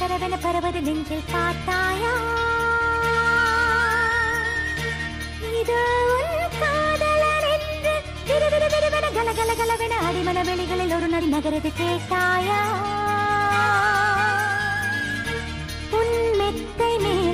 சரவென பரவது நெஞ்சில் பார்த்தாயா? இதோ காதலன் என்று விறுவிறு விறுவென கலகல கலவென அடிமன வெளிகளில் ஒரு நடி நகரது கேட்டாயா? உன் மெத்தை மேல்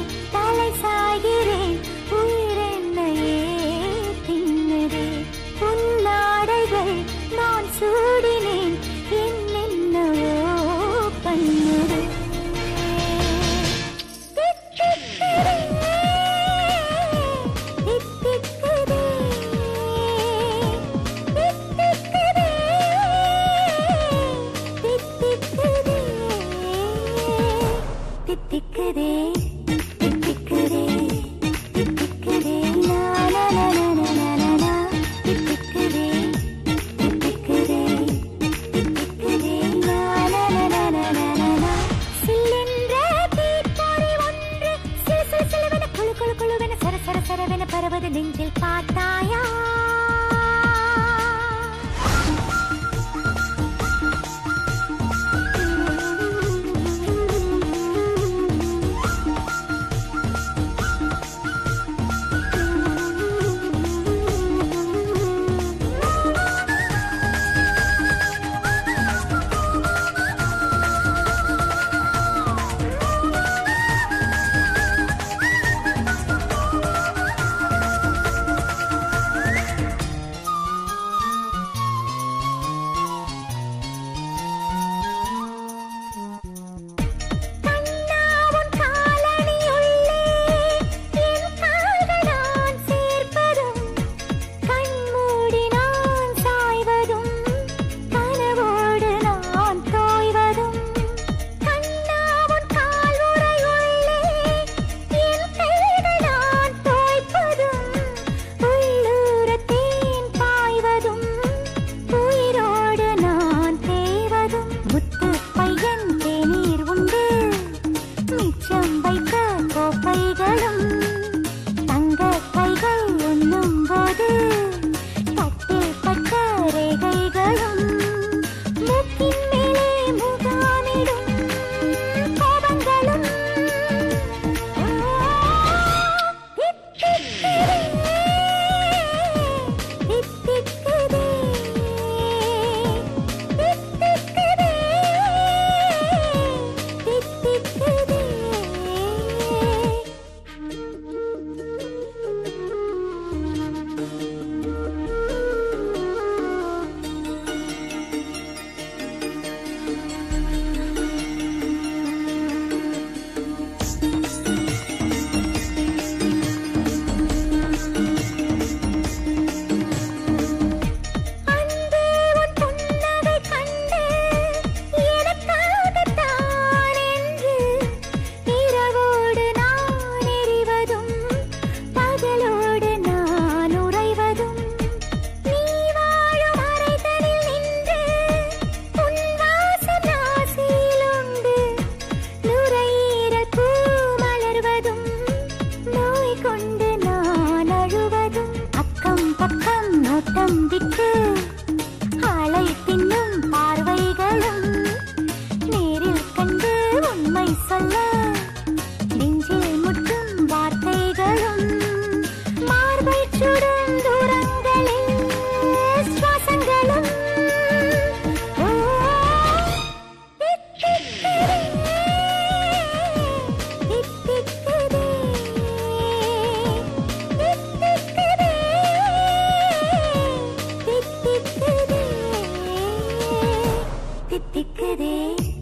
திக்குதே திக்குதே திக்குதே பரவது நெஞ்சில் பார்த்தாய் தம்பிக்கு baby.